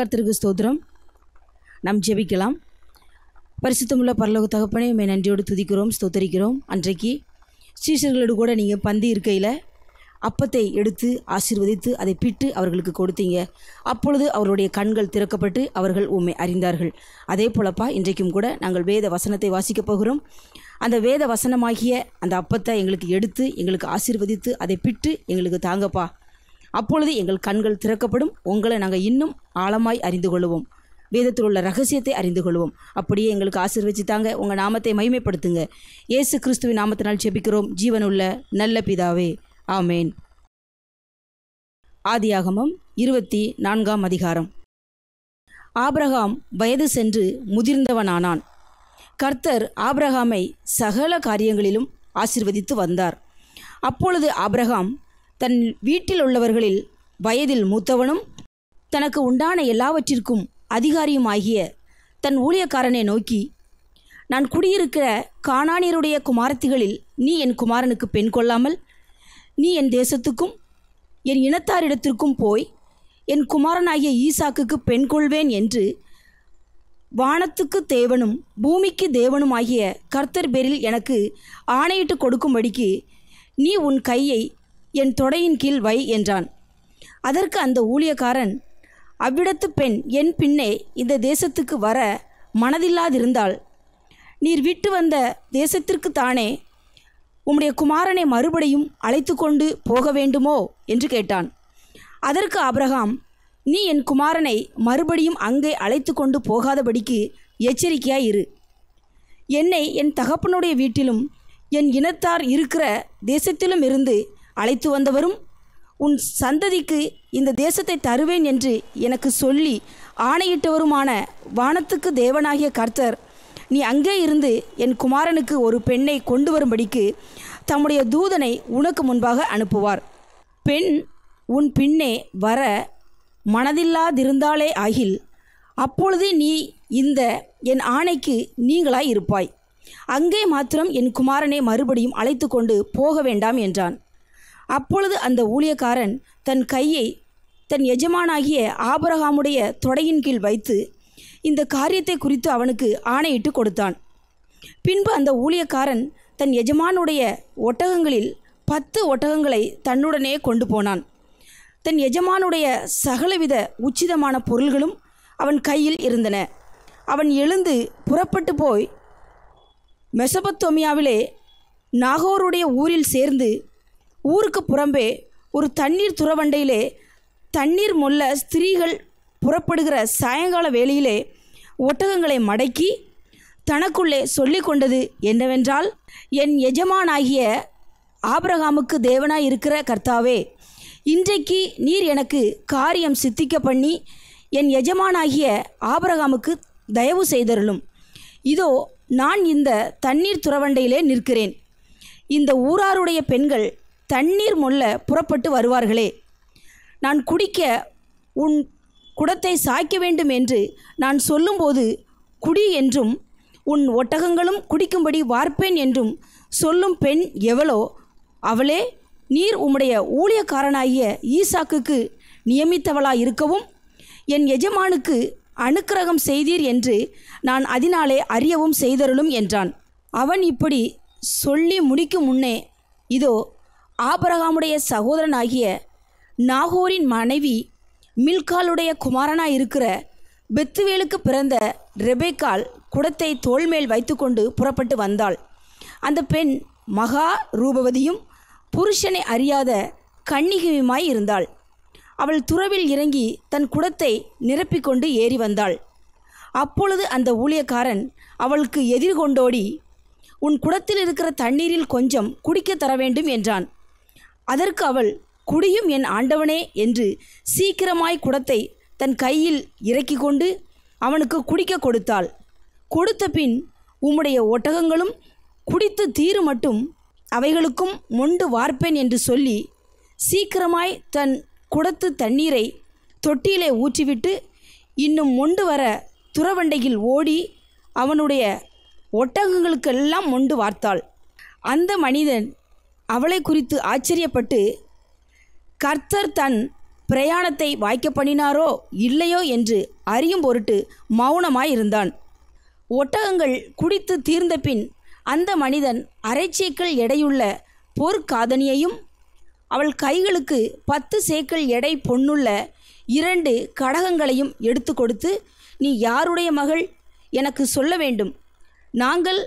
கர்த்தருக்கு ஸ்தோத்திரம். நாம் ஜெபிக்கலாம். பரிசுத்தமுள்ள பரலோக தகப்பனே மே நன்றியோடு துதிக்கிறோம் ஸ்தோத்தரிக்கிறோம். அன்றைக்கு சீஷர்களோடு கூட நீங்கள் பந்தி இருக்கையில் அப்பத்தை எடுத்து ஆசீர்வதித்து அதை பிட்டு அவர்களுக்கு கொடுத்தீங்க. அப்பொழுது அவருடைய கண்கள் திறக்கப்பட்டு அவர்கள் உண்மை அறிந்தார்கள். அதே போலப்பா இன்றைக்கும் கூட நாங்கள் வேத வசனத்தை வாசிக்கப் போகிறோம். அந்த வேத வசனமாகிய அந்த அப்பத்தை எங்களுக்கு எடுத்து எங்களுக்கு ஆசீர்வதித்து அதை பிட்டு எங்களுக்கு தாங்கப்பா. அப்பொழுது எங்கள் கண்கள் திறக்கப்படும். உங்களை நாங்கள் இன்னும் ஆழமாய் அறிந்து கொள்வோம் வேதத்தில் உள்ள ரகசியத்தை அறிந்து கொள்வோம். அப்படியே எங்களுக்கு ஆசீர்வதிச்சு உங்கள் நாமத்தை மகிமைப்படுத்துங்க. இயேசு கிறிஸ்துவின் நாமத்தினால் ஜெபிக்கிறோம். ஜீவனுள்ள நல்ல பிதாவே. ஆமேன். ஆதியாகமம் இருபத்தி நான்காம் அதிகாரம். ஆபிரகாம் வயது சென்று முதிர்ந்தவனானான். கர்த்தர் ஆபிரகாமை சகல காரியங்களிலும் ஆசிர்வதித்து வந்தார். அப்பொழுது ஆபிரகாம் தன் வீட்டில் உள்ளவர்களில் வயதில் மூத்தவனும் தனக்கு உண்டான எல்லாவற்றிற்கும் அதிகாரியும் ஆகிய தன் ஊழியக்காரனை நோக்கி நான் குடியிருக்கிற காணானியருடைய குமாரத்திகளில் நீ என் குமாரனுக்கு பெண் கொள்ளாமல் நீ என் தேசத்துக்கும் என் இனத்தாரிடத்திற்கும் போய் என் குமாரனாகிய ஈசாக்குக்கு பெண் கொள்வேன் என்று வானத்துக்கு தேவனும் பூமிக்கு தேவனும் ஆகிய கர்த்தர் பேரில் எனக்கு ஆணையிட்டு கொடுக்கும்படிக்கு நீ உன் கையை என் தொடையின் கீழ் வை என்றான். அதற்கு அந்த ஊழியக்காரன் அவ்விடத்து பெண் என் பின்னே இந்த தேசத்துக்கு வர மனதில்லாதிருந்தாள் நீர் விட்டு வந்த தேசத்திற்கு தானே உம்முடைய குமாரனை மறுபடியும் அழைத்து கொண்டு போக வேண்டுமோ? என்று கேட்டான். அதற்கு ஆபிரகாம் நீ என் குமாரனை மறுபடியும் அங்கே அழைத்து கொண்டு போகாதபடிக்கு எச்சரிக்கையாய் இரு. என்னை என் தகப்பனுடைய வீட்டிலும் என் இனத்தார் இருக்கிற தேசத்திலும் இருந்து அழைத்து வந்தவரும் உன் சந்ததிக்கு இந்த தேசத்தை தருவேன் என்று எனக்கு சொல்லி ஆணையிட்டவருமான வானத்துக்கு தேவனாகிய கர்த்தர் நீ அங்கே இருந்து என் குமாரனுக்கு ஒரு பெண்ணை கொண்டு வரும்படிக்கு தம்முடைய தூதனை உனக்கு முன்பாக அனுப்புவார். பெண் உன் பின்னே வர மனதில்லாதிருந்தாலே ஆகில் அப்பொழுது நீ இந்த என் ஆணைக்கு நீங்களாய் இருப்பாய். அங்கே மாத்திரம் என் குமாரனை மறுபடியும் அழைத்து கொண்டு போக வேண்டாம் என்றான். அப்பொழுது அந்த ஊழியக்காரன் தன் கையை தன் எஜமானாகிய ஆபரகாமுடைய தொடையின் கீழ் வைத்து இந்த காரியத்தை குறித்து அவனுக்கு ஆணையிட்டு கொடுத்தான். பின்பு அந்த ஊழியக்காரன் தன் எஜமானுடைய ஒட்டகங்களில் பத்து ஒட்டகங்களை தன்னுடனே கொண்டு போனான். தன் எஜமானுடைய சகலவித உச்சிதமான பொருள்களும் அவன் கையில் இருந்தன. அவன் எழுந்து புறப்பட்டு போய் மெசபத்தோமியாவிலே நாகோருடைய ஊரில் சேர்ந்து ஊருக்கு புறம்பே ஒரு தண்ணீர் துறவண்டையிலே தண்ணீர் மொல்ல ஸ்திரீகள் புறப்படுகிற சாயங்கால வேளையிலே ஒட்டகங்களை மடக்கி தனக்குள்ளே சொல்லி கொண்டது என்னவென்றால் என் எஜமானாகிய ஆபரகாமுக்கு தேவனாய் இருக்கிற கர்த்தாவே இன்றைக்கு நீர் எனக்கு காரியம் சித்திக்க பண்ணி என் எஜமானாகிய ஆபரகாமுக்கு தயவு செய்தருளும். இதோ நான் இந்த தண்ணீர் துறவண்டையிலே நிற்கிறேன். இந்த ஊராருடைய பெண்கள் தண்ணீர் மொல்ல புறப்பட்டு வருவார்களே. நான் குடிக்க உன் குடத்தை சாய்க்க வேண்டும் என்று நான் சொல்லும்போது குடி என்றும் உன் ஒட்டகங்களும் குடிக்கும்படி வார்ப்பேன் என்றும் சொல்லும் பெண் எவளோ அவளே நீர் உம்முடைய ஊழியக்காரனாகிய ஈசாக்குக்கு நியமித்தவளாய் இருக்கவும் என் எஜமானுக்கு அனுக்கிரகம் செய்தீர் என்று நான் அதனாலே அறியவும் செய்தருளும் என்றான். அவன் இப்படி சொல்லி முடிக்கும் முன்னே இதோ ஆபரகாமுடைய சகோதரனாகிய நாகோரின் மனைவி மில்காலுடைய குமாரனாய் இருக்கிற பெத்துவேலுக்கு பிறந்த ரெபேக்கால் குடத்தை தோள்மேல் வைத்துக்கொண்டு புறப்பட்டு வந்தாள். அந்த பெண் மகா ரூபவதியும் புருஷனை அறியாத கன்னிகையுமாய் இருந்தாள். அவள் துறவில் இறங்கி தன் குடத்தை நிரப்பிக்கொண்டு ஏறி வந்தாள். அப்பொழுது அந்த ஊழியக்காரன் அவளுக்கு எதிர்கொண்டோடி உன் குடத்தில் இருக்கிற தண்ணீரில் கொஞ்சம் குடிக்க தர வேண்டும் என்றான். அதற்கு அவள் குடியும் என் ஆண்டவனே என்று சீக்கிரமாய் குடத்தை தன் கையில் இறக்கி கொண்டு அவனுக்கு குடிக்க கொடுத்தாள். கொடுத்த பின் உம்முடைய ஒட்டகங்களும் குடித்து தீரு மட்டும் அவைகளுக்கும் மொண்டு வார்ப்பேன் என்று சொல்லி சீக்கிரமாய் தன் குடத்து தண்ணீரை தொட்டியிலே ஊற்றிவிட்டு இன்னும் மொண்டு வர துறவண்டையில் ஓடி அவனுடைய ஒட்டகங்களுக்கெல்லாம் மொண்டு வார்த்தாள். அந்த மனிதன் அவளை குறித்து ஆச்சரியப்பட்டு கர்த்தர் தன் பிரயாணத்தை வாய்க்க பண்ணினாரோ இல்லையோ என்று அறியும் பொருட்டு மௌனமாயிருந்தான் ஒட்டகங்கள் குடித்து தீர்ந்த பின் அந்த மனிதன் அரைச்சேக்கள் எடையுள்ள பொற்காதனியையும் அவள் கைகளுக்கு பத்து சேக்கள் எடை பொன்னுள்ள இரண்டு கடகங்களையும் எடுத்து கொடுத்து நீ யாருடைய மகள்? எனக்கு சொல்ல வேண்டும். நாங்கள்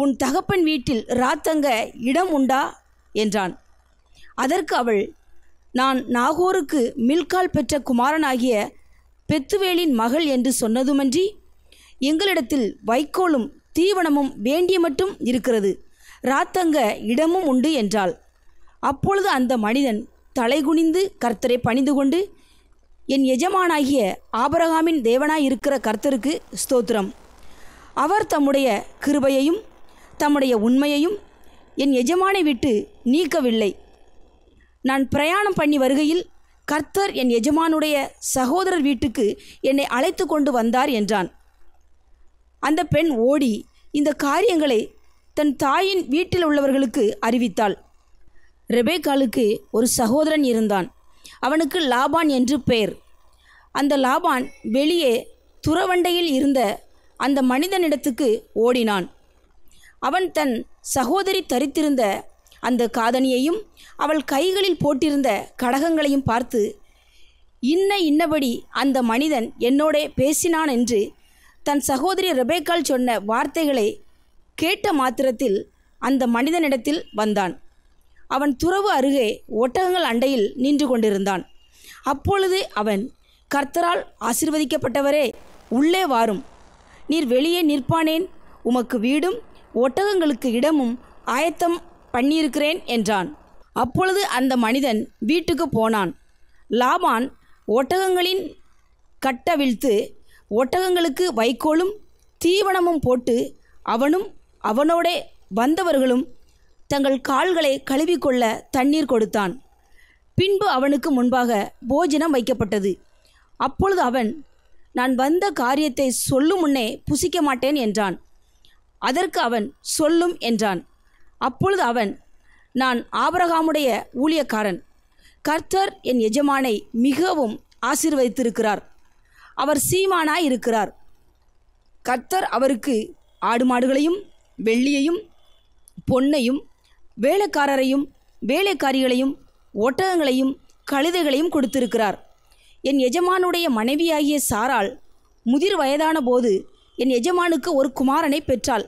உன் தகப்பன் வீட்டில் ராத்தங்க இடம் உண்டா? என்றான். அதற்கு அவள் நான் நாகோருக்கு மில்கால் பெற்ற குமாரனாகிய பெத்துவேலின் மகள் என்று சொன்னதுமன்றி எங்களிடத்தில் வைக்கோலும் தீவனமும் வேண்டிய மட்டும் இருக்கிறது. ராத்தங்க இடமும் உண்டு என்றாள். அப்பொழுது அந்த மனிதன் தலைகுனிந்து கர்த்தரை பணிந்து கொண்டு என் எஜமானாகிய ஆபரகாமின் தேவனாய் இருக்கிற கர்த்தருக்கு ஸ்தோத்திரம். அவர் தம்முடைய கிருபையையும் தம்முடைய உண்மையையும் என் எஜமானை விட்டு நீக்கவில்லை. நான் பிரயாணம் பண்ணி வருகையில் கர்த்தர் என் எஜமானுடைய சகோதரர் வீட்டுக்கு என்னை அழைத்து கொண்டு வந்தார் என்றான். அந்த பெண் ஓடி இந்த காரியங்களை தன் தாயின் வீட்டில் உள்ளவர்களுக்கு அறிவித்தாள். ரெபேக்காலுக்கு ஒரு சகோதரன் இருந்தான். அவனுக்கு லாபான் என்று பெயர். அந்த லாபான் வெளியே துறவண்டையில் இருந்த அந்த மனிதனிடத்துக்கு ஓடினான். அவன் தன் சகோதரி தரித்திருந்த அந்த காதணியையும் அவள் கைகளில் போட்டிருந்த கடகங்களையும் பார்த்து இன்ன இன்னபடி அந்த மனிதன் என்னோடே பேசினான் என்று தன் சகோதரி ரெபேக்கால் சொன்ன வார்த்தைகளை கேட்ட மாத்திரத்தில் அந்த மனிதனிடத்தில் வந்தான். அவன் துறவு அருகே ஒட்டகங்கள் அண்டையில் நின்று கொண்டிருந்தான். அப்பொழுது அவன் கர்த்தரால் ஆசிர்வதிக்கப்பட்டவரே உள்ளே வாரும். நீர் வெளியே நிற்பானேன். உமக்கு வீடும் ஒட்டகங்களுக்கு இடமும் ஆயத்தம் பண்ணியிருக்கிறேன் என்றான். அப்பொழுது அந்த மனிதன் வீட்டுக்கு போனான். லாபான் ஒட்டகங்களின் கட்டவிழ்த்து ஒட்டகங்களுக்கு வைக்கோலும் தீவனமும் போட்டு அவனும் அவனோடே வந்தவர்களும் தங்கள் கால்களை கழுவிக்கொள்ள தண்ணீர் கொடுத்தான். பின்பு அவனுக்கு முன்பாக போஜனம் வைக்கப்பட்டது. அப்பொழுது அவன் நான் வந்த காரியத்தை சொல்லும் முன்னே புசிக்க மாட்டேன் என்றான். அதற்கு அவன் சொல்லும் என்றான். அப்பொழுது அவன் நான் ஆபரகாமுடைய ஊழியக்காரன். கர்த்தர் என் எஜமானை மிகவும் ஆசீர்வதித்திருக்கிறார். அவர் சீமானாய் இருக்கிறார். கர்த்தர் அவருக்கு ஆடு மாடுகளையும் வெள்ளியையும் பொன்னையும் வேலைக்காரரையும் வேலைக்காரிகளையும் ஒட்டகங்களையும் கழுதைகளையும் கொடுத்திருக்கிறார். என் எஜமானுடைய மனைவியாகிய சாரால் முதிர் வயதான போது என் எஜமானுக்கு ஒரு குமாரனை பெற்றாள்.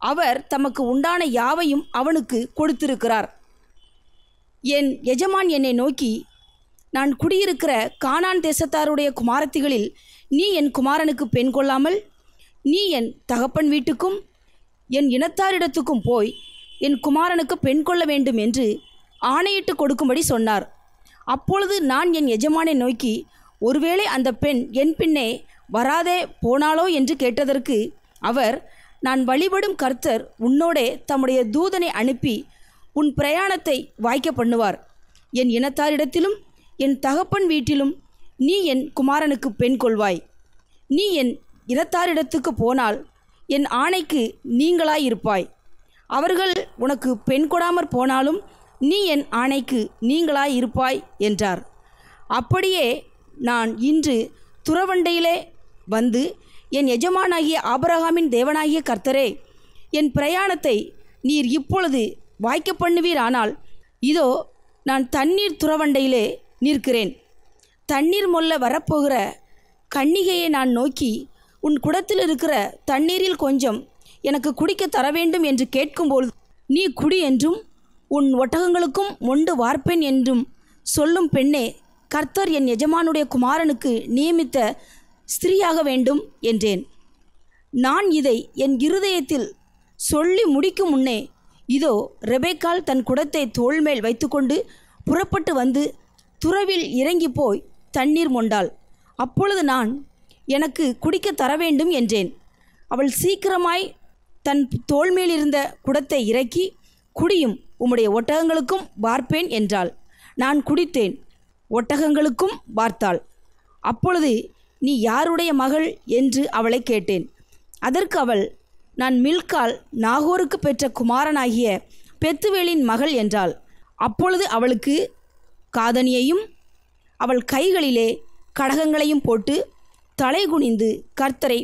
அவர் தமக்கு உண்டான யாவையும் அவனுக்கு கொடுத்திருக்கிறார். என் எஜமான் என்னை நோக்கி நான் குடியிருக்கிற கானான் தேசத்தாருடைய குமாரத்திகளில் நீ என் குமாரனுக்கு பெண் கொள்ளாமல் நீ என் தகப்பன் வீட்டுக்கும் என் இனத்தாரிடத்துக்கும் போய் என் குமாரனுக்கு பெண் கொள்ள வேண்டும் என்று ஆணையிட்டு கொடுக்கும்படி சொன்னார். அப்பொழுது நான் என் எஜமானை நோக்கி ஒருவேளை அந்த பெண் என் பின்னே வராதே போனாளோ என்று கேட்டதற்கு அவர் நான் வழிபடும் கர்த்தர் உன்னோடே தம்முடைய தூதனை அனுப்பி உன் பிரயாணத்தை வாய்க்க பண்ணுவார். என் இனத்தாரிடத்திலும் என் தகப்பன் வீட்டிலும் நீ என் குமாரனுக்கு பெண் கொள்வாய். நீ என் இனத்தாரிடத்துக்கு போனால் என் ஆணைக்கு நீங்களாயிருப்பாய். அவர்கள் உனக்கு பெண் கொடாமற் போனாலும் நீ என் ஆணைக்கு நீங்களாய் இருப்பாய் என்றார். அப்படியே நான் இன்று துறவண்டையிலே வந்து என் எஜமானாகிய ஆபரகாமின் தேவனாகிய கர்த்தரே என் பிரயாணத்தை நீர் இப்பொழுது வாய்க்க பண்ணுவீரானால் இதோ நான் தண்ணீர் துறவண்டையிலே நிற்கிறேன். தண்ணீர் மொல்ல வரப்போகிற கன்னிகையை நான் நோக்கி உன் குடத்தில் இருக்கிற தண்ணீரில் கொஞ்சம் எனக்கு குடிக்க தர வேண்டும் என்று கேட்கும்போது நீ குடி என்றும் உன் ஒட்டகங்களுக்கும் மொண்டு வார்ப்பேன் என்றும் சொல்லும் பெண்ணே கர்த்தர் என் எஜமானுடைய குமாரனுக்கு நியமித்த ஸ்திரீயாக வேண்டும் என்றேன். நான் இதை என் இருதயத்தில் சொல்லி முடிக்கும் முன்னே இதோ ரெபேக்கால் தன் குடத்தை தோள்மேல் வைத்துக்கொண்டு புறப்பட்டு வந்து துறவில் இறங்கி போய் தண்ணீர் மொண்டாள். அப்பொழுது நான் எனக்கு குடிக்க தர வேண்டும் என்றேன். அவள் சீக்கிரமாய் தன் தோள்மேல் இருந்த குடத்தை இறக்கி குடியும் உம்முடைய ஒட்டகங்களுக்கும் வார்ப்பேன் என்றாள். நான் குடித்தேன் ஒட்டகங்களுக்கும் வார்த்தாள் அப்பொழுது நீ யாருடைய மகள் என்று அவளை கேட்டேன். அதற்கு அவள் நான் மில்கால் நாகோருக்கு பெற்ற குமாரனாகிய பெத்துவேலின் மகள் என்றாள். அப்பொழுது அவளுக்கு காதனியையும் அவள் கைகளிலே கடகங்களையும் போட்டு தலை குனிந்து கர்த்தரை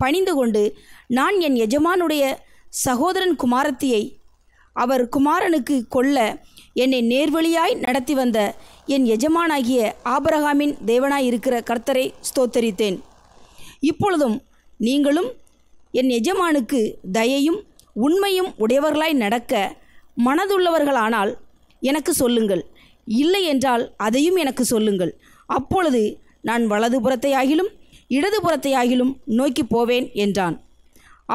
பணிந்து கொண்டு நான் என் எஜமானுடைய சகோதரன் குமாரத்தியை அவர் குமாரனுக்கு கொல்ல என்னை நேர்வழியாய் நடத்தி வந்த என் எஜமானாகிய ஆபரகாமின் தேவனாயிருக்கிற கர்த்தரை ஸ்தோத்தரித்தேன். இப்பொழுதும் நீங்களும் என் எஜமானுக்கு தயையும் உண்மையும் உடையவர்களாய் நடக்க மனதுள்ளவர்களானால் எனக்கு சொல்லுங்கள். இல்லை என்றால் அதையும் எனக்கு சொல்லுங்கள். அப்பொழுது நான் வலதுபுறத்தையாகிலும் இடதுபுறத்தையாகிலும் நோக்கி போவேன் என்றான்.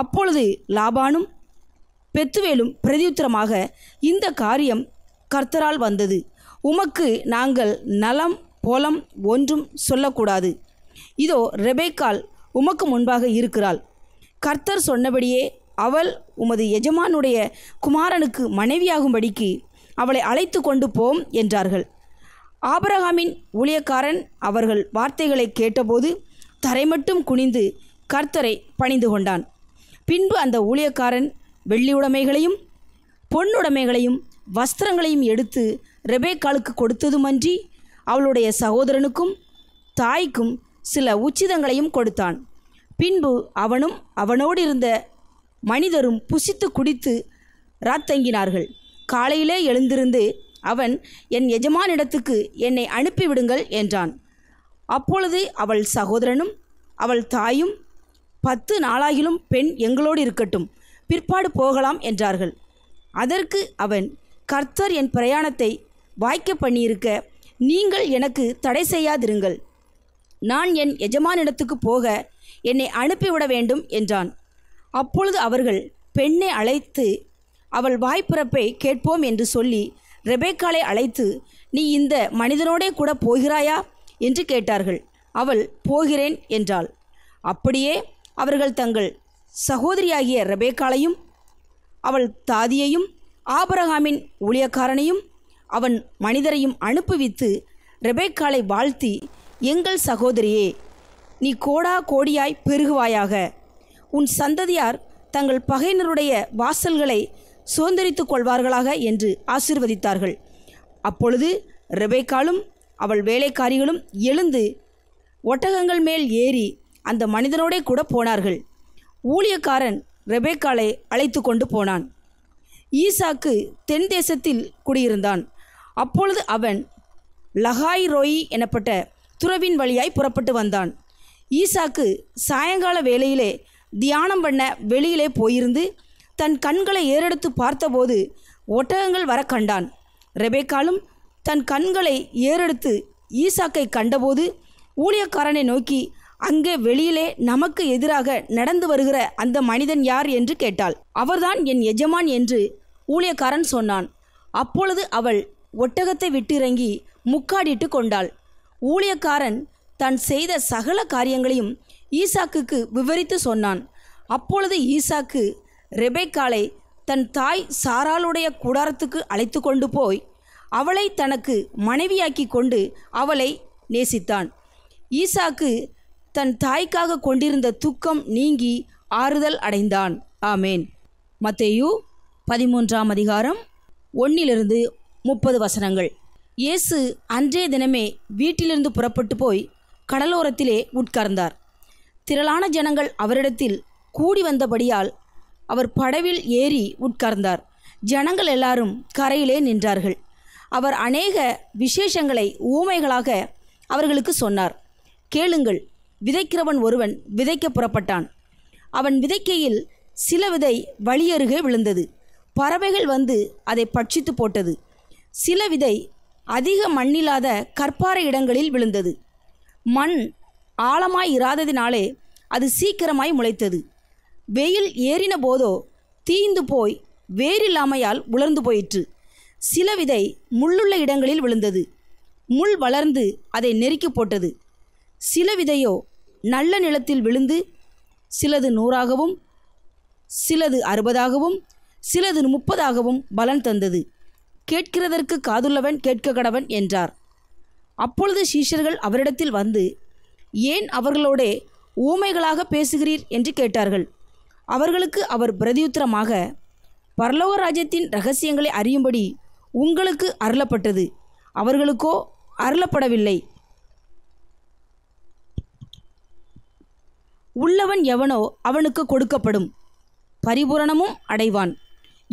அப்பொழுது லாபானும் பெத்துவேலும் பிரதியுத்தரமாக இந்த காரியம் கர்த்தரால் வந்தது. உமக்கு நாங்கள் நலம் போலம் ஒன்றும் சொல்லக்கூடாது. இதோ ரெபேக்கால் உமக்கு முன்பாக இருக்கிறாள். கர்த்தர் சொன்னபடியே அவள் உமது எஜமானுடைய குமாரனுக்கு மனைவியாகும்படிக்கு அவளை அழைத்து கொண்டு போம் என்றார்கள். ஆபரகாமின் ஊழியக்காரன் அவர்கள் வார்த்தைகளை கேட்டபோது தரைமட்டும் குனிந்து கர்த்தரை பணிந்து கொண்டான். பின்பு அந்த ஊழியக்காரன் வெள்ளியுடைமைகளையும் பொன்னுடைமைகளையும் வஸ்திரங்களையும் எடுத்து ரெபேக்காளுக்கு கொடுத்ததுமன்றி அவளுடைய சகோதரனுக்கும் தாய்க்கும் சில உச்சிதங்களையும் கொடுத்தான். பின்பு அவனும் அவனோடு இருந்த மனிதரும் புசித்து குடித்து ராத்தங்கினார்கள் காலையிலே எழுந்திருந்து அவன் என் எஜமானிடத்துக்கு என்னை அனுப்பிவிடுங்கள் என்றான். அப்பொழுது அவள் சகோதரனும் அவள் தாயும் பத்து நாளாகிலும் பெண் எங்களோடு இருக்கட்டும். பிற்பாடு போகலாம் என்றார்கள். அதற்கு அவன் கர்த்தர் என் பிரயாணத்தை வாய்க்க பண்ணியிருக்க நீங்கள் எனக்கு தடை செய்யாதிருங்கள். நான் என் எஜமானிடத்துக்கு போக என்னை அனுப்பிவிட வேண்டும் என்றான். அப்பொழுது அவர்கள் பெண்ணை அழைத்து அவள் வாய்ப்பிறப்பை கேட்போம் என்று சொல்லி ரெபேக்காலை அழைத்து நீ இந்த மனிதனோடே கூட போகிறாயா? என்று கேட்டார்கள். அவள் போகிறேன் என்றாள். அப்படியே அவர்கள் தங்கள் சகோதரியாகிய ரெபேக்காலையும் அவள் தாதியையும் ஆபரகாமின் ஊழியக்காரனையும் அவன் மனிதரையும் அனுப்புவித்து ரெபேக்காலை வாழ்த்தி எங்கள் சகோதரியே நீ கோடா கோடியாய் பெருகுவாயாக. உன் சந்ததியார் தங்கள் பகையினருடைய வாசல்களை சுதந்திரித்துக் கொள்வார்களாக? என்று ஆசீர்வதித்தார்கள். அப்பொழுது ரெபேக்காலும் அவள் வேலைக்காரிகளும் எழுந்து ஒட்டகங்கள் மேல் ஏறி அந்த மனிதனோடே கூட போனார்கள். ஊழியக்காரன் ரெபேக்காலை அழைத்து கொண்டு போனான். ஈசாக்கு தென் தேசத்தில் குடியிருந்தான். அப்பொழுது அவன் லகாய் ரோயி எனப்பட்ட துறவின் வழியாய் புறப்பட்டு வந்தான். ஈசாக்கு சாயங்கால வேளையிலே தியானம் பண்ண வெளியிலே போயிருந்து தன் கண்களை ஏறெடுத்து பார்த்தபோது ஒட்டகங்கள் வர கண்டான். ரெபேக்காலும் தன் கண்களை ஏறெடுத்து ஈசாக்கை கண்டபோது ஊழியக்காரனை நோக்கி அங்கே வெளியிலே நமக்கு எதிராக நடந்து வருகிற அந்த மனிதன் யார்? என்று கேட்டாள். அவர்தான் என் எஜமான் என்று ஊழியக்காரன் சொன்னான். அப்பொழுது அவள் ஒட்டகத்தை விட்டிறங்கி முக்காடிட்டு கொண்டாள். ஊழியக்காரன் தான் செய்த சகல காரியங்களையும் ஈசாக்குக்கு விவரித்து சொன்னான். அப்பொழுது ஈசாக்கு ரெபேக்காலை தன் தாய் சாராளுடைய கூடாரத்துக்கு அழைத்து கொண்டு போய் அவளை தனக்கு மனைவியாக்கி கொண்டு அவளை நேசித்தான். ஈசாக்கு தன் தாய்க்காக கொண்டிருந்த துக்கம் நீங்கி ஆறுதல் அடைந்தான். ஆமேன். மத்தேயு பதிமூன்றாம் அதிகாரம் ஒன்னிலிருந்து முப்பது வசனங்கள். இயேசு அன்றைய தினமே வீட்டிலிருந்து புறப்பட்டு போய் கடலோரத்திலே உட்கார்ந்தார். திரளான ஜனங்கள் அவரிடத்தில் கூடி வந்தபடியால் அவர் படவில் ஏறி உட்கார்ந்தார். ஜனங்கள் எல்லாரும் கரையிலே நின்றார்கள். அவர் அநேக விசேஷங்களை ஊமைகளாக அவர்களுக்கு சொன்னார். கேளுங்கள் விதைக்கிறவன் ஒருவன் விதைக்க புறப்பட்டான். அவன் விதைக்கையில் சில விதை வழியருகே விழுந்தது. பறவைகள் வந்து அதை பட்சித்து போட்டது. சில விதை அதிக மண்ணில்லாத கற்பாறை இடங்களில் விழுந்தது. மண் ஆழமாய் இராததினாலே அது சீக்கிரமாய் முளைத்தது. வெயில் ஏறின போதோ தீந்து போய் வேறில்லாமையால் உலர்ந்து போயிற்று. சில விதை முள்ளுள்ள இடங்களில் விழுந்தது. முள் வளர்ந்து அதை நெருக்கி போட்டது. சில விதையோ நல்ல நிலத்தில் விழுந்து சிலது நூறாகவும் சிலது அறுபதாகவும் சிலது முப்பதாகவும் பலன் தந்தது. கேட்கிறதற்கு காதுள்ளவன் கேட்க கடவன் என்றார். அப்பொழுது சீஷர்கள் அவரிடத்தில் வந்து ஏன் அவர்களோட ஊமைகளாக பேசுகிறீர்? என்று கேட்டார்கள். அவர்களுக்கு அவர் பிரதியுத்தரமாக பரலோக ராஜ்யத்தின் ரகசியங்களை அறியும்படி உங்களுக்கு அருளப்பட்டது. அவர்களுக்கோ அருளப்படவில்லை. உள்ளவன் எவனோ அவனுக்கு கொடுக்கப்படும். பரிபூரணமும் அடைவான்.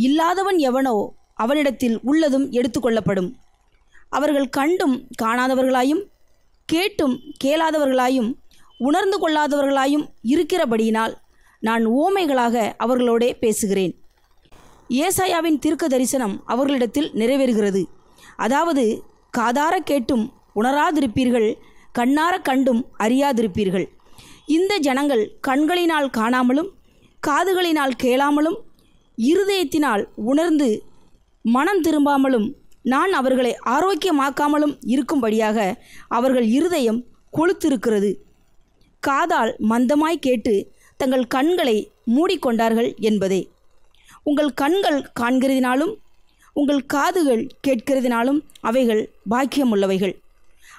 இல்லாதவன் எவனோ அவனிடத்தில் உள்ளதும் எடுத்துக்கொள்ளப்படும் அவர்கள் கண்டும் காணாதவர்களாயும் கேட்டும் கேளாதவர்களாயும் உணர்ந்து கொள்ளாதவர்களாயும் இருக்கிறபடியினால் நான் ஓமைகளாக அவர்களோடே பேசுகிறேன். ஏசாயாவின் தீர்க்க தரிசனம் அவர்களிடத்தில் நிறைவேறுகிறது. அதாவது காதார கேட்டும் உணராதிருப்பீர்கள் கண்ணார கண்டும் அறியாதிருப்பீர்கள். இந்த ஜனங்கள் கண்களினால் காணாமலும் காதுகளினால் கேளாமலும் இருதயத்தினால் உணர்ந்து மனம் திரும்பாமலும் நான் அவர்களை ஆரோக்கியமாக்காமலும் இருக்கும்படியாக அவர்கள் இருதயம் கொளுத்திருக்கிறது. காதால் மந்தமாய் கேட்டு தங்கள் கண்களை மூடிக்கொண்டார்கள் என்பதே. உங்கள் கண்கள் காண்கிறதினாலும் உங்கள் காதுகள் கேட்கிறதினாலும் அவைகள் பாக்கியமுள்ளவைகள்.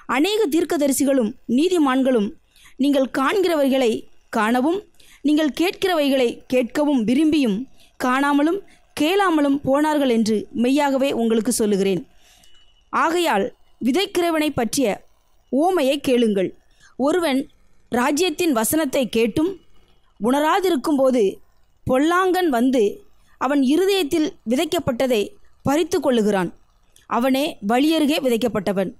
அநேக தீர்க்கதரிசிகளும் நீதிமான்களும் நீங்கள் காண்கிறவைகளை காணவும் நீங்கள் கேட்கிறவைகளை கேட்கவும் விரும்பியும் காணாமலும் கேளாமலும் போனார்கள் என்று மெய்யாகவே உங்களுக்கு சொல்லுகிறேன். ஆகையால் விதைக்கிறவனை பற்றிய ஓமையை கேளுங்கள். ஒருவன் ராஜ்யத்தின் வசனத்தை கேட்டும் உணராதிருக்கும்போது பொல்லாங்கன் வந்து அவன் இருதயத்தில் விதைக்கப்பட்டதை பறித்து கொள்ளுகிறான். அவனே வழியருகே விதைக்கப்பட்டவன்.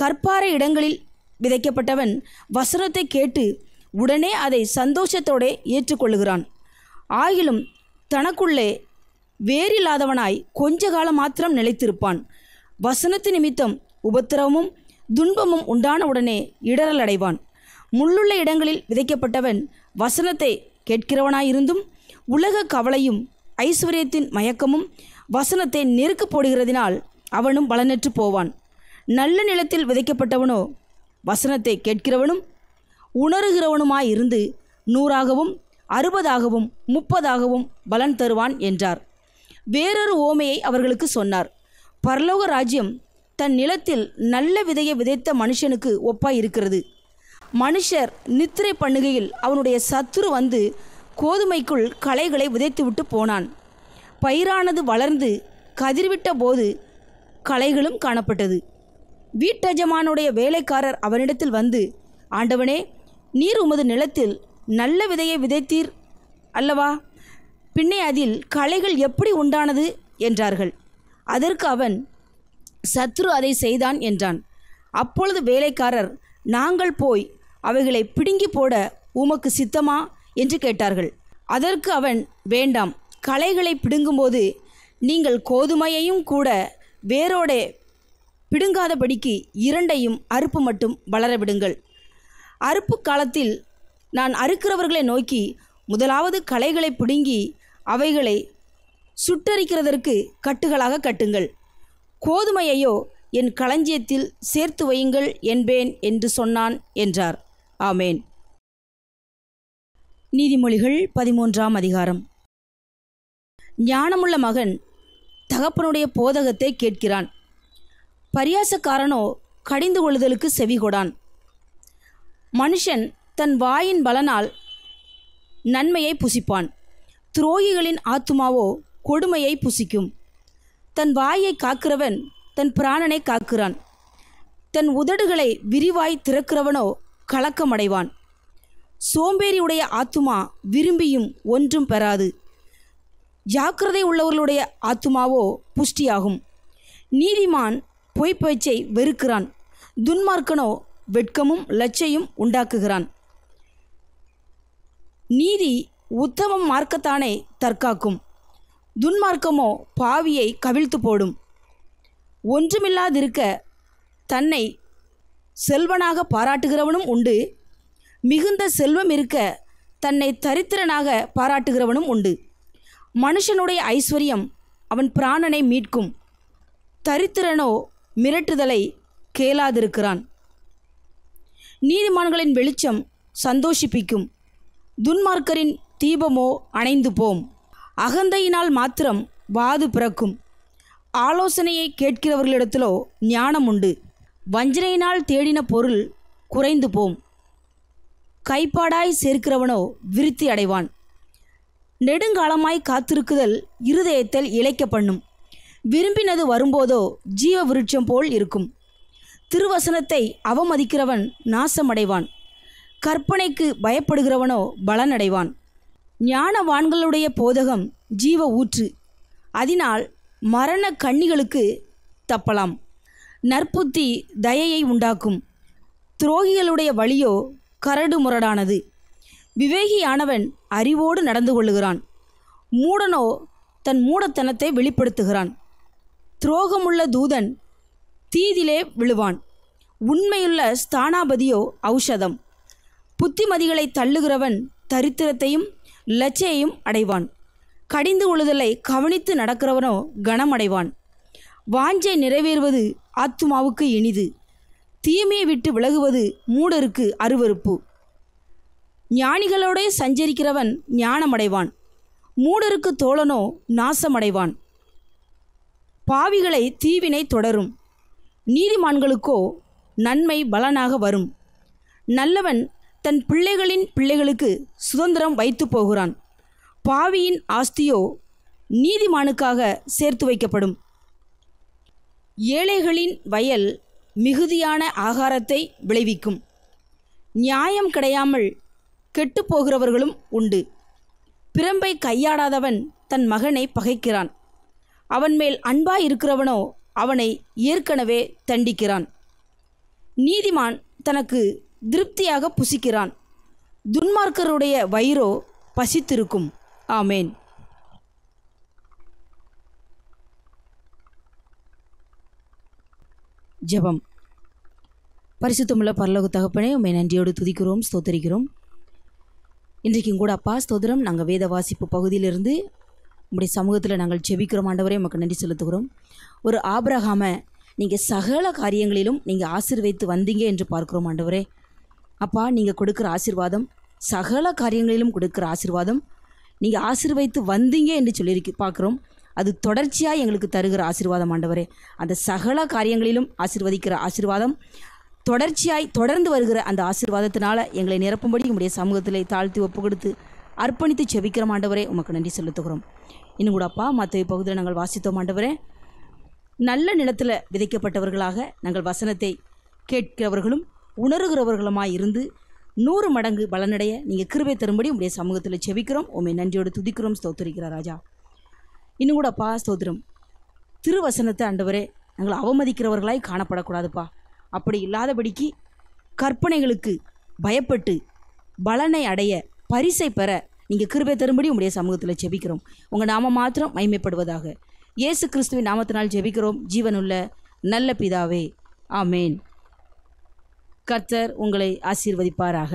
கற்பாறை இடங்களில் விதைக்கப்பட்டவன் வசனத்தை கேட்டு உடனே அதை சந்தோஷத்தோடே ஏற்றுக்கொள்ளுகிறான். ஆயிலும் தனக்குள்ளே வேறில்லாதவனாய் கொஞ்ச காலம் மாத்திரம் நிலைத்திருப்பான். வசனத்து நிமித்தம் உபத்திரவமும் துன்பமும் உண்டான உடனே இடரல் அடைவான். முள்ளுள்ள இடங்களில் விதைக்கப்பட்டவன் வசனத்தை கேட்கிறவனாயிருந்தும் உலக கவலையும் ஐஸ்வர்யத்தின் மயக்கமும் வசனத்தை நெருக்கு போடுகிறதினால் அவனும் பலனற்று போவான். நல்ல நிலத்தில் விதைக்கப்பட்டவனோ வசனத்தை கேட்கிறவனும் உணருகிறவனுமாயிருந்து நூறாகவும் அறுபதாகவும் முப்பதாகவும் பலன் தருவான் என்றார். வேறொரு ஓமையை அவர்களுக்கு சொன்னார். பரலோக ராஜ்யம் தன் நிலத்தில் நல்ல விதையை விதைத்த மனுஷனுக்கு ஒப்பாய் இருக்கிறது மனுஷர் நித்திரை பண்ணுகையில் அவனுடைய சத்துரு வந்து கோதுமைக்குள் களைகளை விதைத்துவிட்டு போனான். பயிரானது வளர்ந்து கதிர்விட்ட போது களைகளும் காணப்பட்டது. வீட்டஜமானுடைய வேலைக்காரர் அவனிடத்தில் வந்து ஆண்டவனே நீர் உமது நிலத்தில் நல்ல விதையை விதைத்தீர் அல்லவா? பின்னே அதில் களைகள் எப்படி உண்டானது? என்றார்கள். அதற்கு அவன் சத்ரு அதை செய்தான் என்றான். அப்பொழுது வேலைக்காரர் நாங்கள் போய் அவைகளை பிடுங்கி போட உமக்கு சித்தமா? என்று கேட்டார்கள். அதற்கு அவன் வேண்டாம் களைகளை பிடுங்கும்போது நீங்கள் கோதுமையையும் கூட வேரோடே பிடுங்காதபடிக்கு இரண்டையும் அறுப்பு மட்டும் வளர விடுங்கள் அறுப்பு காலத்தில் நான் அறுக்கிறவர்களை நோக்கி முதலாவது களைகளை பிடுங்கி அவைகளை சுட்டரிக்கிறதற்கு கட்டுகளாக கட்டுங்கள். கோதுமையையோ என் களஞ்சியத்தில் சேர்த்து வையுங்கள் என்பேன் என்று சொன்னான் என்றார். ஆமேன். நீதிமொழிகள் பதிமூன்றாம் அதிகாரம். ஞானமுள்ள மகன் தகப்பனுடைய போதகத்தை கேட்கிறான். பரியாசக்காரனோ கடிந்து கொள்ளுதலுக்கு செவிகொடான் மனுஷன் தன் வாயின் பலனால் நன்மையை புசிப்பான். துரோகிகளின் ஆத்துமாவோ கொடுமையை புசிக்கும். தன் வாயை காக்கிறவன் தன் பிராணனை காக்கிறான். தன் உதடுகளை விரிவாய் திறக்கிறவனோ கலக்கமடைவான். சோம்பேறியுடைய ஆத்துமா விரும்பியும் ஒன்றும் பெறாது. ஜாக்கிரதை உள்ளவர்களுடைய ஆத்துமாவோ புஷ்டியாகும். நீதிமான் பொய்ப்பேச்சை வெறுக்கிறான். துன்மார்க்கனோ வெட்கமும் லச்சையும் உண்டாக்குகிறான். நீதி உத்தமம் மார்க்கத்தானே தற்காக்கும். துன்மார்க்கமோ பாவியை கவிழ்த்து போடும். ஒன்றுமில்லாதிருக்க தன்னை செல்வனாக பாராட்டுகிறவனும் உண்டு. மிகுந்த செல்வம் இருக்க தன்னை தரித்திரனாக பாராட்டுகிறவனும் உண்டு. மனுஷனுடைய ஐஸ்வர்யம் அவன் பிராணனை மீட்கும். தரித்திரனோ மிரட்டுதலை கேளாதிருக்கிறான். நீதிமான்களின் வெளிச்சம் சந்தோஷிப்பிக்கும். துன்மார்க்கரின் தீபமோ அணைந்து போம் அகந்தையினால் மாத்திரம் வாது பிறக்கும். ஆலோசனையை கேட்கிறவர்களிடத்திலோ ஞானம் உண்டு. வஞ்சனையினால் தேடின பொருள் குறைந்து போம் கைப்பாடாய் சேர்க்கிறவனோ விருத்தி அடைவான். நெடுங்காலமாய் காத்திருக்குதல் இருதயத்தில் இழைக்க பண்ணும். விரும்பினது வரும்போதோ ஜீவ விருட்சம் போல் இருக்கும். திருவசனத்தை அவமதிக்கிறவன் நாசமடைவான். கற்பனைக்கு பயப்படுகிறவனோ பலனடைவான். ஞானவான்களுடைய போதகம் ஜீவ ஊற்று அதனால் மரண கண்ணிகளுக்கு தப்பலாம். நற்புத்தி தயையை உண்டாக்கும். துரோகிகளுடைய வழியோ கரடு முரடானது. விவேகியானவன் அறிவோடு நடந்து கொள்ளுகிறான். மூடனோ தன் மூடத்தனத்தை வெளிப்படுத்துகிறான். துரோகமுள்ள தூதன் தீதிலே விழுவான். உண்மையுள்ள ஸ்தானாபதியோ ஔஷதம். புத்திமதிகளை தள்ளுகிறவன் தரித்திரத்தையும் லச்சையையும் அடைவான். கடிந்து உழுதலை கவனித்து நடக்கிறவனோ கனமடைவான். வாஞ்சை நிறைவேறுவது ஆத்துமாவுக்கு இனிது. தீமையை விட்டு விலகுவது மூடருக்கு அருவருப்பு. ஞானிகளோடே சஞ்சரிக்கிறவன் ஞானமடைவான். மூடருக்கு தோழனோ நாசமடைவான். பாவிகளை தீவினை தொடரும். நீதிமான்களுக்கோ நன்மை பலனாக வரும். நல்லவன் தன் பிள்ளைகளின் பிள்ளைகளுக்கு சுதந்திரம் வைத்து போகிறான். பாவியின் ஆஸ்தியோ நீதிமானுக்காக சேர்த்து வைக்கப்படும். ஏழைகளின் வயல் மிகுதியான ஆகாரத்தை விளைவிக்கும். நியாயம் கிடையாமல் கெட்டுப்போகிறவர்களும் உண்டு. பிரம்பை கையாடாதவன் தன் மகனை பகைக்கிறான். அவன் மேல் அன்பாய் இருக்கிறவனோ அவனை ஏற்கனவே தண்டிக்கிறான். நீதிமான் தனக்கு திருப்தியாக புசிக்கிறான். துன்மார்க்கருடைய வயிறோ பசித்திருக்கும். ஆமேன். ஜெபம். பரிசுத்தமுள்ள பரலோக தகப்பனே உண்மை நன்றியோடு துதிக்கிறோம் ஸ்தோத்தரிக்கிறோம். இன்றைக்கும் கூட அப்பா ஸ்தோத்திரம். நாங்கள் வேத வாசிப்பு பகுதியிலிருந்து உங்களுடைய சமூகத்தில் நாங்கள் ஜெபிக்கிறோம். ஆண்டவரே உமக்கு நன்றி செலுத்துகிறோம். ஒரு ஆபிரகாம நீங்கள் சகல காரியங்களிலும் நீங்கள் ஆசிர்வைத்து வந்தீங்க என்று பார்க்கிறோம் ஆண்டவரே. அப்பா நீங்கள் கொடுக்குற ஆசீர்வாதம் சகல காரியங்களிலும் கொடுக்குற ஆசிர்வாதம். நீங்கள் ஆசீர்வைத்து வந்தீங்க என்று சொல்லியிருக்கு பார்க்குறோம். அது தொடர்ச்சியாக எங்களுக்கு தருகிற ஆசிர்வாதம் ஆண்டவரே. அந்த சகல காரியங்களிலும் ஆசிர்வதிக்கிற ஆசீர்வாதம் தொடர்ச்சியாய் தொடர்ந்து வருகிற அந்த ஆசீர்வாதத்தினால எங்களை நிரப்பும்படி உங்களுடைய சமூகத்தில் தாழ்த்தி ஒப்பு கொடுத்து அர்ப்பணித்து செபிக்கிற ஆண்டவரே. உமக்கு நன்றி செலுத்துகிறோம். இன்னும் கூட அப்பா மற்ற பகுதியில் நாங்கள் வாசித்தோம் ஆண்டவரே. நல்ல நிலத்தில் விதைக்கப்பட்டவர்களாக நாங்கள் வசனத்தை கேட்கிறவர்களும் உணர்கிறவர்களுமாய் இருந்து நூறு மடங்கு பலனடைய நீங்கள் கிருபை தரும்படி உங்களுடைய சமூகத்தில் செவிக்கிறோம் உண்மை நன்றியோடு துதிக்கிறோம் ஸ்தோத்திரிக்கிறார் ராஜா. இன்னும் கூட அப்பா ஸ்தோத்திரம். திருவசனத்தை ஆண்டவரே நாங்கள் அவமதிக்கிறவர்களாய் காணப்படக்கூடாதுப்பா. அப்படி இல்லாதபடிக்கு கற்பனைகளுக்கு பயப்பட்டு பலனை அடைய பரிசை பெற நீங்கள் கிருபை தரும்படி உங்களுடைய சமூகத்தில் ஜெபிக்கிறோம் உங்கள் நாம மாத்திரம் மைமைப்படுவதாக இயேசு கிறிஸ்துவின் நாமத்தினால் ஜெபிக்கிறோம் ஜீவனுள்ள நல்ல பிதாவே. ஆமேன். கர்த்தர் உங்களை ஆசீர்வதிப்பாராக.